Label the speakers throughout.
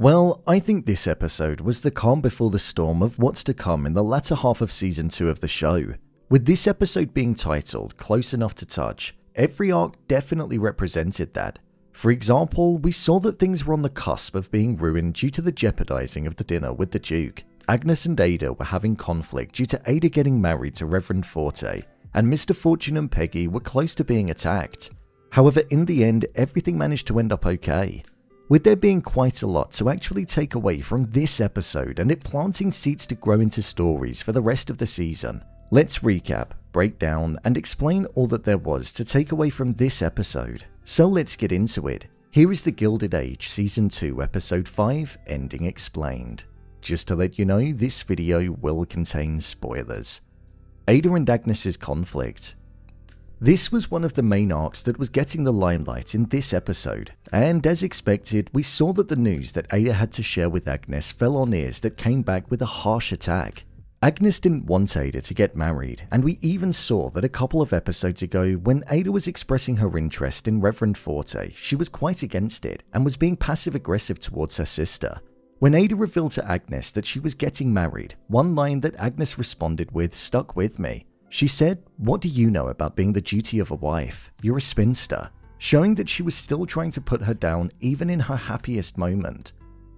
Speaker 1: Well, I think this episode was the calm before the storm of what's to come in the latter half of season 2 of the show. With this episode being titled Close Enough to Touch, every arc definitely represented that. For example, we saw that things were on the cusp of being ruined due to the jeopardizing of the dinner with the Duke. Agnes and Ada were having conflict due to Ada getting married to Reverend Forte, and Mr. Fortune and Peggy were close to being attacked. However, in the end, everything managed to end up okay. With there being quite a lot to actually take away from this episode and it planting seeds to grow into stories for the rest of the season, let's recap, break down, and explain all that there was to take away from this episode. So let's get into it. Here is The Gilded Age Season 2, Episode 5 Ending Explained. Just to let you know, this video will contain spoilers. Ada and Agnes's conflict. This was one of the main arcs that was getting the limelight in this episode, and as expected, we saw that the news that Ada had to share with Agnes fell on ears that came back with a harsh attack. Agnes didn't want Ada to get married, and we even saw that a couple of episodes ago, when Ada was expressing her interest in Reverend Forte, she was quite against it and was being passive aggressive towards her sister. When Ada revealed to Agnes that she was getting married, one line that Agnes responded with stuck with me. She said, What do you know about being the duty of a wife? You're a spinster, showing that she was still trying to put her down even in her happiest moment.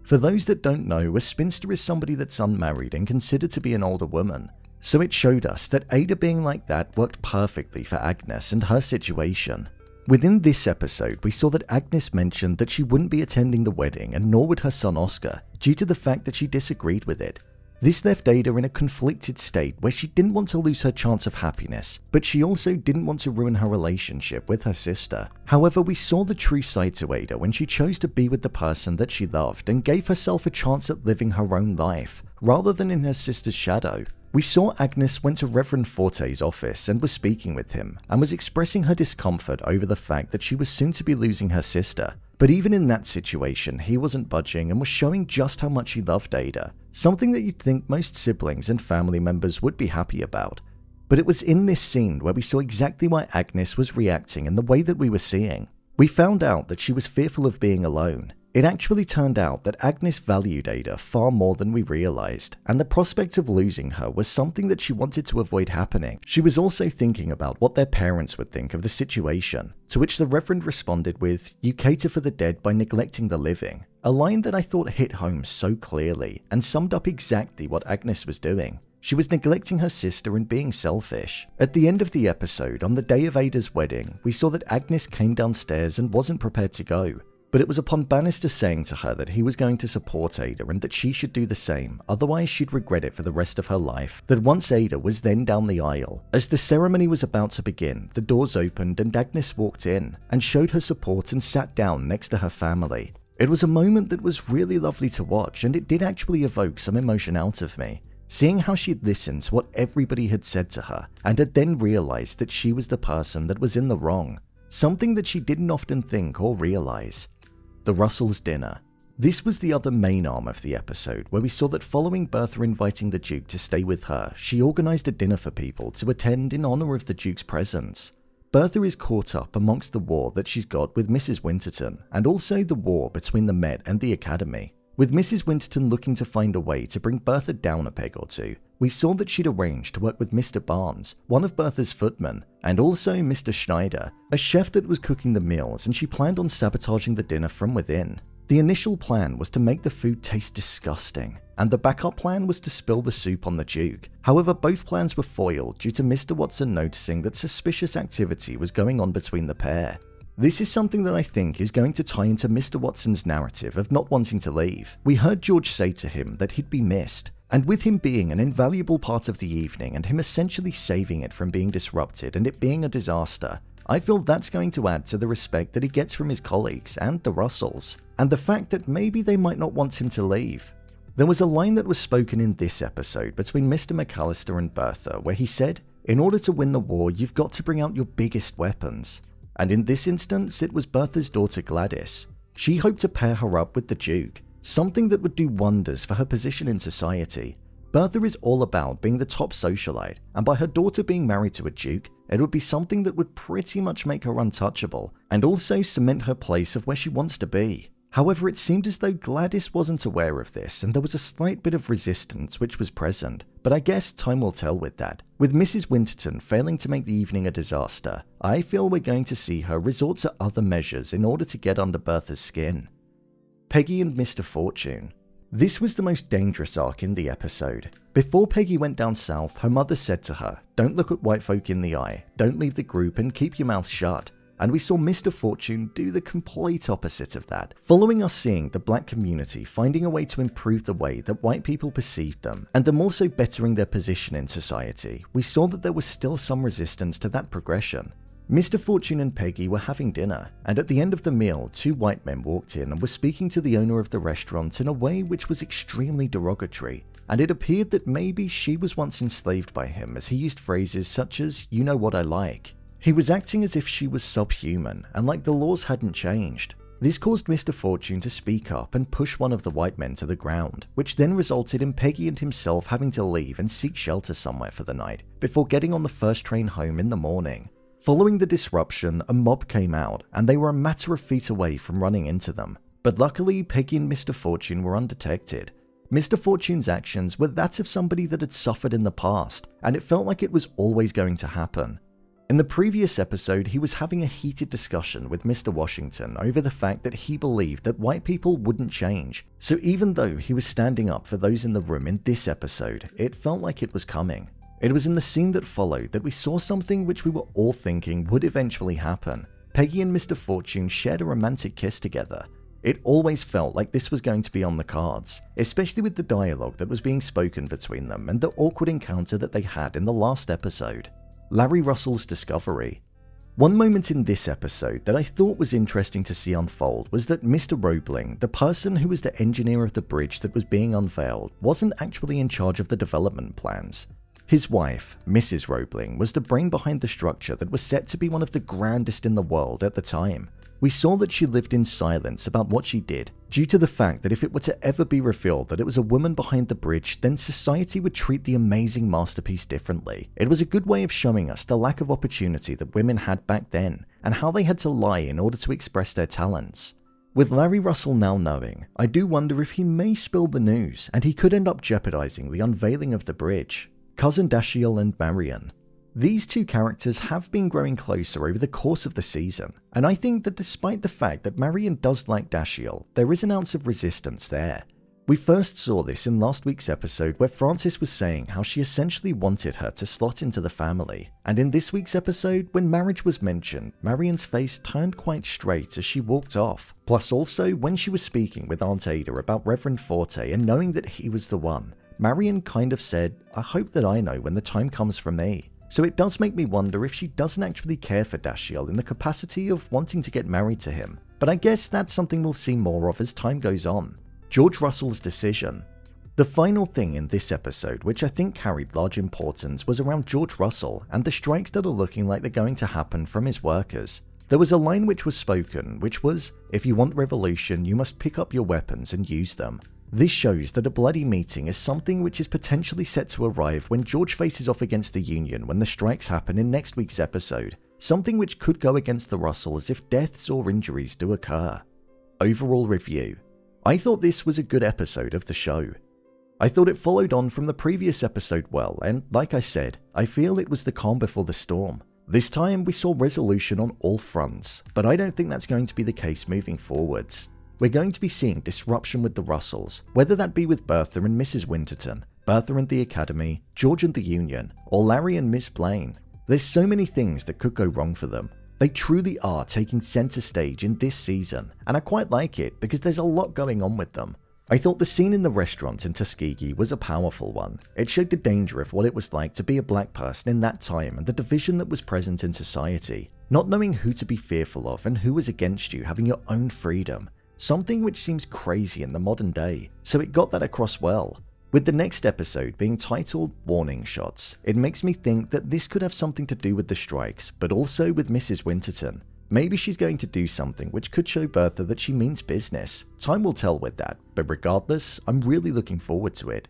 Speaker 1: For those that don't know, a spinster is somebody that's unmarried and considered to be an older woman. So it showed us that Ada being like that worked perfectly for Agnes and her situation. Within this episode, we saw that Agnes mentioned that she wouldn't be attending the wedding and nor would her son Oscar, due to the fact that she disagreed with it. This left Ada in a conflicted state where she didn't want to lose her chance of happiness, but she also didn't want to ruin her relationship with her sister. However, we saw the true side to Ada when she chose to be with the person that she loved and gave herself a chance at living her own life, rather than in her sister's shadow. We saw Agnes went to Reverend Forte's office and was speaking with him, and was expressing her discomfort over the fact that she was soon to be losing her sister. But even in that situation, he wasn't budging and was showing just how much he loved Ada, something that you'd think most siblings and family members would be happy about. But it was in this scene where we saw exactly why Agnes was reacting in the way that we were seeing. We found out that she was fearful of being alone. It actually turned out that Agnes valued Ada far more than we realized, and the prospect of losing her was something that she wanted to avoid happening. She was also thinking about what their parents would think of the situation, to which the Reverend responded with, You cater for the dead by neglecting the living. A line that I thought hit home so clearly and summed up exactly what Agnes was doing. She was neglecting her sister and being selfish. At the end of the episode, on the day of Ada's wedding, we saw that Agnes came downstairs and wasn't prepared to go. But it was upon Bannister saying to her that he was going to support Ada and that she should do the same, otherwise she'd regret it for the rest of her life, that once Ada was then down the aisle. As the ceremony was about to begin, the doors opened and Agnes walked in and showed her support and sat down next to her family. It was a moment that was really lovely to watch and it did actually evoke some emotion out of me. Seeing how she'd listened to what everybody had said to her and had then realized that she was the person that was in the wrong, something that she didn't often think or realize. The Russells' dinner. This was the other main arm of the episode, where we saw that following Bertha inviting the Duke to stay with her, she organised a dinner for people to attend in honour of the Duke's presence. Bertha is caught up amongst the war that she's got with Mrs. Winterton, and also the war between the Met and the Academy. With Mrs. Winterton looking to find a way to bring Bertha down a peg or two, we saw that she'd arranged to work with Mr. Barnes, one of Bertha's footmen, and also Mr. Schneider, a chef that was cooking the meals, and she planned on sabotaging the dinner from within. The initial plan was to make the food taste disgusting, and the backup plan was to spill the soup on the Duke. However, both plans were foiled due to Mr. Watson noticing that suspicious activity was going on between the pair. This is something that I think is going to tie into Mr. Watson's narrative of not wanting to leave. We heard George say to him that he'd be missed, and with him being an invaluable part of the evening and him essentially saving it from being disrupted and it being a disaster, I feel that's going to add to the respect that he gets from his colleagues and the Russells, and the fact that maybe they might not want him to leave. There was a line that was spoken in this episode between Mr. McAllister and Bertha where he said, In order to win the war, you've got to bring out your biggest weapons and in this instance, it was Bertha's daughter Gladys. She hoped to pair her up with the Duke, something that would do wonders for her position in society. Bertha is all about being the top socialite, and by her daughter being married to a Duke, it would be something that would pretty much make her untouchable, and also cement her place of where she wants to be. However, it seemed as though Gladys wasn't aware of this, and there was a slight bit of resistance which was present, but I guess time will tell with that. With Mrs. Winterton failing to make the evening a disaster, I feel we're going to see her resort to other measures in order to get under Bertha's skin. Peggy and Mr. Fortune. This was the most dangerous arc in the episode. Before Peggy went down south, her mother said to her, Don't look at white folk in the eye, don't leave the group, and keep your mouth shut and we saw Mr. Fortune do the complete opposite of that, following us seeing the black community finding a way to improve the way that white people perceived them, and them also bettering their position in society. We saw that there was still some resistance to that progression. Mr. Fortune and Peggy were having dinner, and at the end of the meal, two white men walked in and were speaking to the owner of the restaurant in a way which was extremely derogatory, and it appeared that maybe she was once enslaved by him as he used phrases such as, you know what I like, he was acting as if she was subhuman and like the laws hadn't changed. This caused Mr. Fortune to speak up and push one of the white men to the ground, which then resulted in Peggy and himself having to leave and seek shelter somewhere for the night, before getting on the first train home in the morning. Following the disruption, a mob came out, and they were a matter of feet away from running into them. But luckily, Peggy and Mr. Fortune were undetected. Mr. Fortune's actions were that of somebody that had suffered in the past, and it felt like it was always going to happen. In the previous episode, he was having a heated discussion with Mr. Washington over the fact that he believed that white people wouldn't change. So even though he was standing up for those in the room in this episode, it felt like it was coming. It was in the scene that followed that we saw something which we were all thinking would eventually happen. Peggy and Mr. Fortune shared a romantic kiss together. It always felt like this was going to be on the cards, especially with the dialogue that was being spoken between them and the awkward encounter that they had in the last episode. Larry Russell's discovery. One moment in this episode that I thought was interesting to see unfold was that Mr. Roebling, the person who was the engineer of the bridge that was being unveiled, wasn't actually in charge of the development plans. His wife, Mrs. Roebling, was the brain behind the structure that was set to be one of the grandest in the world at the time. We saw that she lived in silence about what she did, due to the fact that if it were to ever be revealed that it was a woman behind the bridge, then society would treat the amazing masterpiece differently. It was a good way of showing us the lack of opportunity that women had back then, and how they had to lie in order to express their talents. With Larry Russell now knowing, I do wonder if he may spill the news and he could end up jeopardizing the unveiling of the bridge. Cousin Dashiell and Marian, these two characters have been growing closer over the course of the season, and I think that despite the fact that Marian does like Dashiell, there is an ounce of resistance there. We first saw this in last week's episode where Frances was saying how she essentially wanted her to slot into the family, and in this week's episode, when marriage was mentioned, Marian's face turned quite straight as she walked off. Plus, also, when she was speaking with Aunt Ada about Reverend Forte and knowing that he was the one, Marian kind of said, I hope that I know when the time comes for me. So it does make me wonder if she doesn't actually care for Dashiell in the capacity of wanting to get married to him. But I guess that's something we'll see more of as time goes on. George Russell's decision. The final thing in this episode, which I think carried large importance, was around George Russell and the strikes that are looking like they're going to happen from his workers. There was a line which was spoken, which was, If you want revolution, you must pick up your weapons and use them. This shows that a bloody meeting is something which is potentially set to arrive when George faces off against the Union when the strikes happen in next week's episode, something which could go against the Russells if deaths or injuries do occur. Overall review I thought this was a good episode of the show. I thought it followed on from the previous episode well, and like I said, I feel it was the calm before the storm. This time we saw resolution on all fronts, but I don't think that's going to be the case moving forwards. We're going to be seeing disruption with the Russells, whether that be with Bertha and Mrs. Winterton, Bertha and the Academy, George and the Union, or Larry and Miss Blaine. There's so many things that could go wrong for them. They truly are taking centre stage in this season, and I quite like it because there's a lot going on with them. I thought the scene in the restaurant in Tuskegee was a powerful one. It showed the danger of what it was like to be a black person in that time and the division that was present in society. Not knowing who to be fearful of and who was against you having your own freedom something which seems crazy in the modern day, so it got that across well. With the next episode being titled Warning Shots, it makes me think that this could have something to do with the strikes, but also with Mrs. Winterton. Maybe she's going to do something which could show Bertha that she means business. Time will tell with that, but regardless, I'm really looking forward to it.